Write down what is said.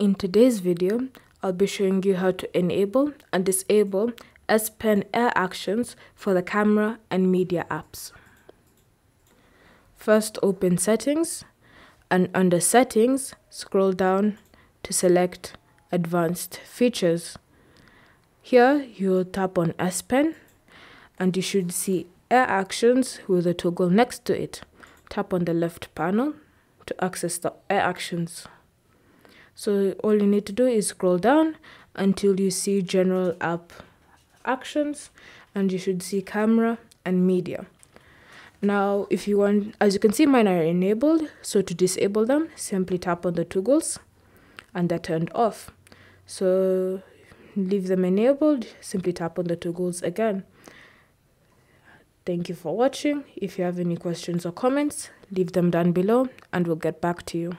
In today's video, I'll be showing you how to enable and disable S Pen Air actions for the camera and media apps. First open settings and under settings scroll down to select advanced features. Here you'll tap on S Pen and you should see air actions with a toggle next to it. Tap on the left panel to access the air actions. So all you need to do is scroll down until you see general app actions and you should see camera and media. Now if you want, as you can see mine are enabled, so to disable them simply tap on the toggles and they're turned off. So leave them enabled, simply tap on the toggles again. Thank you for watching. If you have any questions or comments, leave them down below and we'll get back to you.